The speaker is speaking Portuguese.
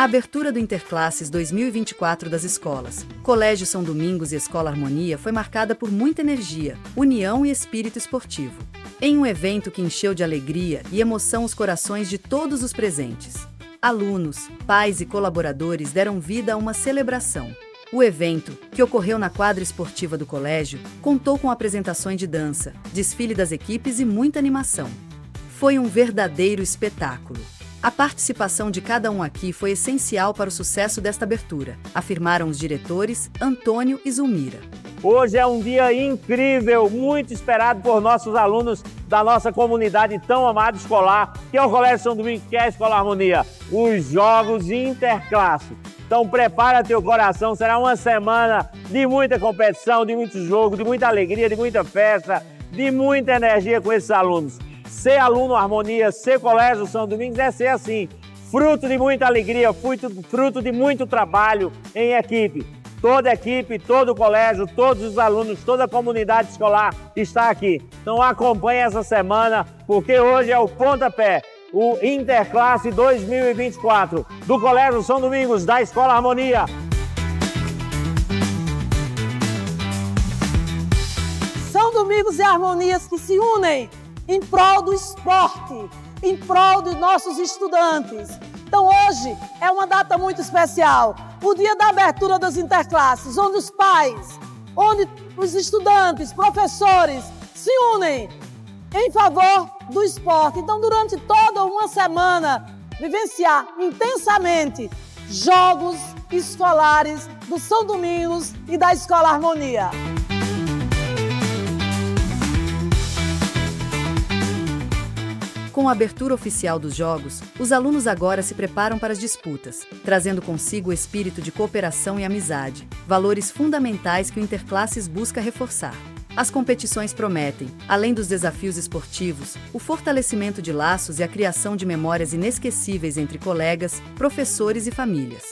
A abertura do Interclasses 2024 das escolas, Colégio São Domingos e Escola Harmonia foi marcada por muita energia, união e espírito esportivo. Em um evento que encheu de alegria e emoção os corações de todos os presentes. Alunos, pais e colaboradores deram vida a uma celebração. O evento, que ocorreu na quadra esportiva do colégio, contou com apresentações de dança, desfile das equipes e muita animação. Foi um verdadeiro espetáculo. A participação de cada um aqui foi essencial para o sucesso desta abertura, afirmaram os diretores Antônio e Zulmira. Hoje é um dia incrível, muito esperado por nossos alunos da nossa comunidade tão amada escolar, que é o Colégio São Domingos, que é a Escola Harmonia, os Jogos Interclasse. Então prepara teu coração, será uma semana de muita competição, de muito jogo, de muita alegria, de muita festa, de muita energia com esses alunos. Ser aluno Harmonia, ser Colégio São Domingos é ser assim, fruto de muita alegria, fruto de muito trabalho em equipe. Toda a equipe, todo o colégio, todos os alunos, toda a comunidade escolar está aqui. Então acompanhe essa semana, porque hoje é o pontapé, o Interclasse 2024 do Colégio São Domingos, da Escola Harmonia. São Domingos e Harmonias que se unem em prol do esporte, em prol dos nossos estudantes. Então hoje é uma data muito especial, o dia da abertura das interclasses, onde os pais, onde os estudantes, professores se unem em favor do esporte. Então durante toda uma semana, vivenciar intensamente jogos escolares do São Domingos e da Escola Harmonia. Com a abertura oficial dos Jogos, os alunos agora se preparam para as disputas, trazendo consigo o espírito de cooperação e amizade, valores fundamentais que o Interclasses busca reforçar. As competições prometem, além dos desafios esportivos, o fortalecimento de laços e a criação de memórias inesquecíveis entre colegas, professores e famílias.